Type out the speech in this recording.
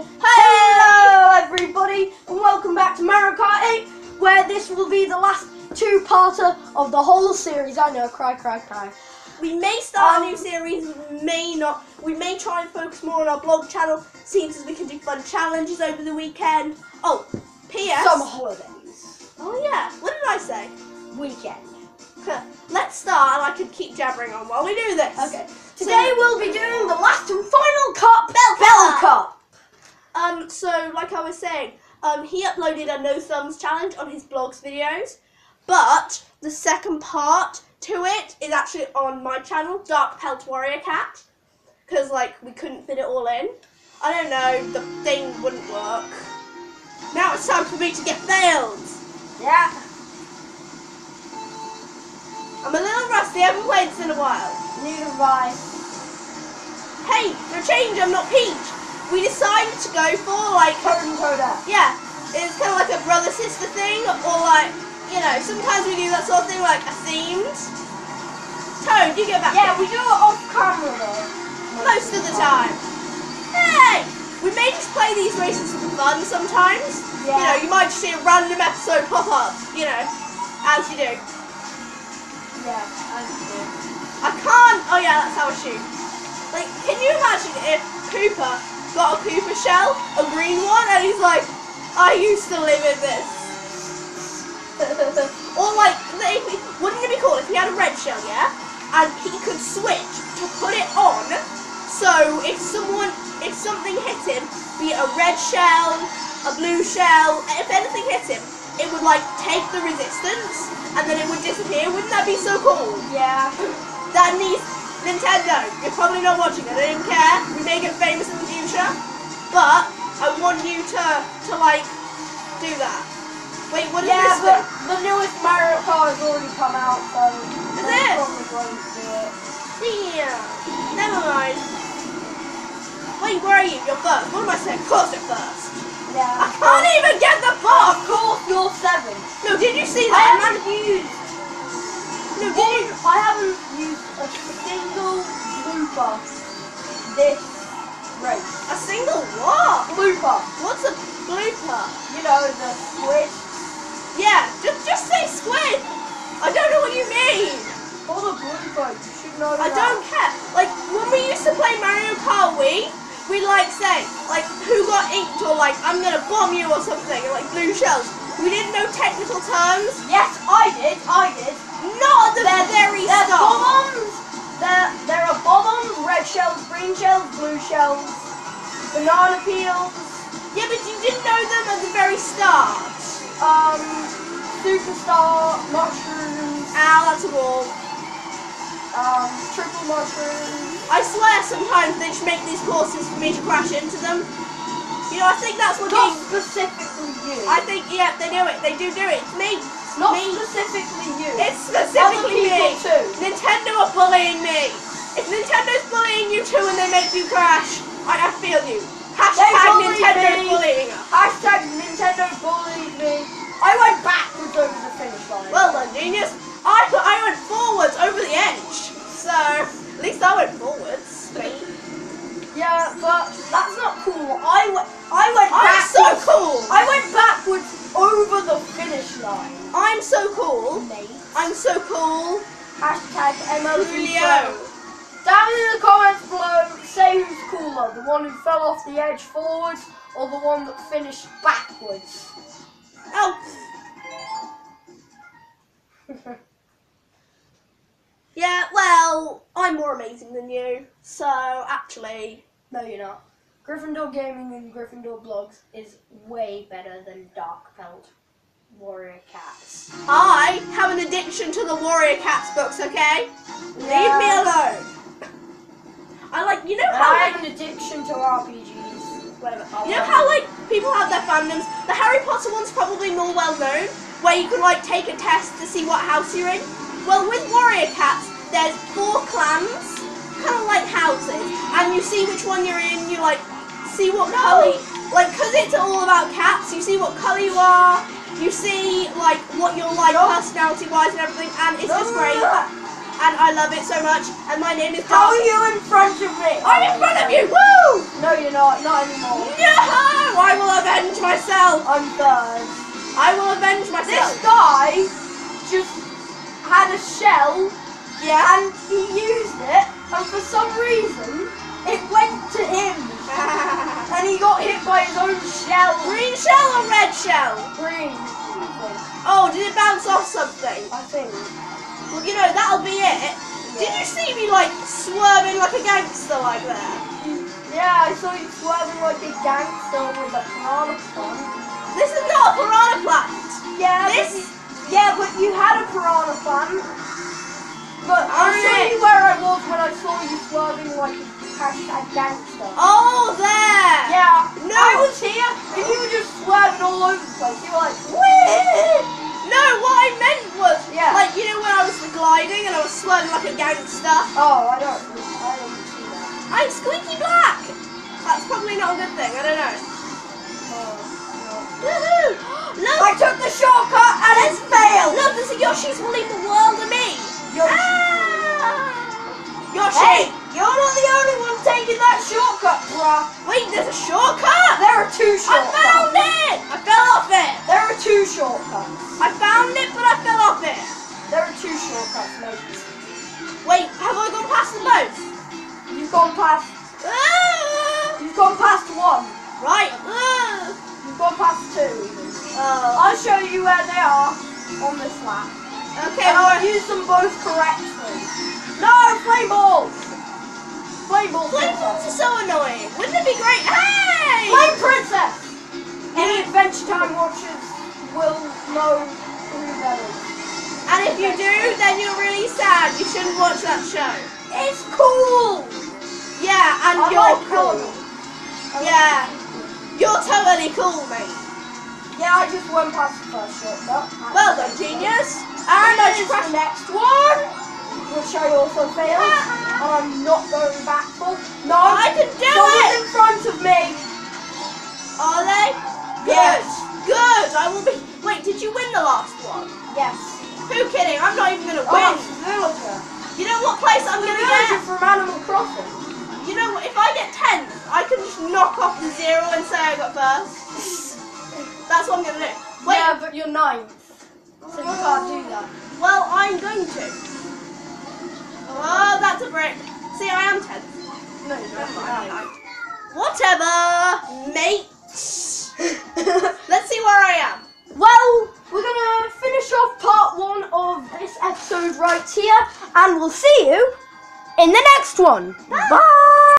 Hello, everybody, and welcome back to Mario Kart 8, where this will be the last two-parter of the whole series. I know, cry, cry, cry. We may start Um, a new series, may not. We may try and focus more on our blog channel, seeing as we can do fun challenges over the weekend. Oh, P.S. Summer holidays. Oh yeah, what did I say? Weekend. Let's start, and I could keep jabbering on while we do this. Okay. Today we'll be doing the last and final cup, Bell, Bell Cup. Um, so like I was saying, um, he uploaded a no thumbs challenge on his blog's videos, but the second part to it is actually on my channel, Dark Pelt Warrior Cat, because like we couldn't fit it all in. I don't know, the thing wouldn't work. Now it's time for me to get failed. Yeah. I'm a little rusty, I haven't played this in a while. Neither have I. Hey, no change, I'm not Peach. We decided to go for like and. Yeah, it's kind of like a brother sister thing, or like, you know, sometimes we do that sort of thing, like a themed. Toad, you get back. Yeah, here. we do it off camera though. most of the time. Hey, we may just play these races for fun sometimes. Yeah. You know, you might just see a random episode pop up. You know, as you do. Yeah, I do. I can't. Oh yeah, that's how I shoot. Like, can you imagine if Koopa got a Koopa shell, a green one, and he's like, I used to live in this. or like, he, wouldn't it be cool if he had a red shell, yeah, and he could switch to put it on, so if someone, if something hit him, be it a red shell, a blue shell, if anything hit him, it would like take the resistance, and then it would disappear. Wouldn't that be so cool? Yeah. That needs Nintendo. You're probably not watching. It, I don't even care. We may get famous in the to like do that. Wait, what is Yeah, this but the newest Mario Kart has already come out, so Is it? probably going to do it. Yeah. Never mind. Wait, where are you? You're first. What am I saying? Of course you're. I can't even get the Of box. course, you're seven. No, did you see that? I haven't used. No, did you? I haven't used a single blooper this race. A single what? Blooper. What's a blooper? You know the squid. Yeah, just just say squid. I don't know what you mean. All the blooper. You should know I that. don't care. Like when we used to play Mario Kart Wii, we'd like say like who got inked or like I'm gonna bomb you or something, or, like blue shells. We didn't know technical terms. Yes, I did. I did. Not at the They're, very they're start. bombs. There, there are bombs, red shells, green shells, blue shells, banana peels, Yeah, but you didn't know them at the very start. um, superstar mushrooms, Ow, that's a wall. um, triple mushrooms. I swear sometimes they just make these courses for me to crash into them. You know, I think that's what Not they. specifically you. I think yeah, they do it. They do do it. It's me. Not me. specifically you. It's specifically me. too. Nintendo are bullying me. If Nintendo's bullying you too and they make you crash, I, I feel you. Hashtag me. bullying us. Hashtag Nintendo bullied me. I went backwards over the finish line. Well done, genius. I I went forwards over the edge. So at least I went forwards. yeah, but that's not cool. I went. I went I'm backwards. so cool. I went backwards over the finish line. I'm so cool. Mate. I'm so cool. Hashtag Julio. Down in the comments below, say who's cooler, the one who fell off the edge forwards or the one that finished backwards. Oh. Yeah, well, I'm more amazing than you. So actually, No, you're not. Gryffindor Gaming and Gryffindor Blogs is way better than Dark Pelt Warrior Cats. I have an addiction to the Warrior Cats books. Okay, leave me alone. I like you know how I like, have an addiction to RPGs. Whatever. You know how like people have their fandoms? The Harry Potter one's probably more well known, where you can like take a test to see what house you're in. Well, with Warrior Cats, there's four clans, kind of like houses, and you see which one you're in. You like see what color, oh. like, cause it's all about cats. You see what color you are. You see like what you're like No. personality-wise and everything, and it's No, just great. no, no. and I love it so much. And my name is How are you in front of me? I'm in front of you. Woo! No, you're not. Not anymore. No! I will avenge myself. I'm third. I will avenge myself. This guy just had a shell Yeah. and he used it, and for some reason it went to him, and he got hit by his own shell. Green shell or red shell? Green. Oh, did it bounce off something? I think. Well, you know, that'll be it. Did you see me, like, swerving like a gangster like that? Yeah, I saw you swerving like a gangster with a piranha plant. This is not a piranha plant. Yeah, This- but, yeah, but you had a piranha plant. But I'll show you where I was when I saw you swerving like a hashtag gangster. Oh, there. Yeah, No. I was here and you were just swerving all over the place. You were like, Wee! No, what I meant was, Yeah. like, you know when I was gliding and I was swerving like a gangster? Oh, I don't, I don't see that. I'm squeaky black. That's probably not a good thing. I don't know. Oh, no. Look, I took the shortcut and it's failed. look, there's a Yoshi's will leave the world to me. Yoshi. Ah! Yoshi! Hey, you're not the only one taking that shortcut, bruh. Wait, there's a shortcut. There are two shortcuts. I found it. I fell off it. There are two shortcuts. I found it, but I fell off it. There are two shortcuts, mate. Wait, have I gone past them both? You've gone past. Ah! You've gone past one. Right. Ah! You've gone past two. Even. Oh. I'll show you where they are on this lap. Okay, I'll use them both correctly. No, flame balls. Flame balls. Flame balls are so annoying. Wouldn't it be great? Hey! Flame princess. Any Adventure Time watchers will know who that is. And if you do, then you're really sad. You shouldn't watch that show. It's cool. Yeah, and I you're like cool. Like Yeah. You're totally cool, mate. Yeah, I just went past the first shortcut. Well done, genius. And I just the next one, which I also failed. and I'm not going back for. No, I can do it. in front of me. Are they? Good. Yes. Good. I will be. Wait, did you win the last one? Yes. Who kidding? I'm not even gonna Oh, win. You know what place I'm The gonna get? from Animal Crossing. You know what? If I get 10th, I can just knock off the zero and say I got first. That's what I'm gonna do. Wait. Yeah, but you're ninth, so you can't do that. Well, I'm going to. Oh, that's a brick. See, I am 10th. No, you're not. Whatever, mate. Let's see where I am. Well, we're gonna finish off part one of this episode right here, and we'll see you in the next one. Bye.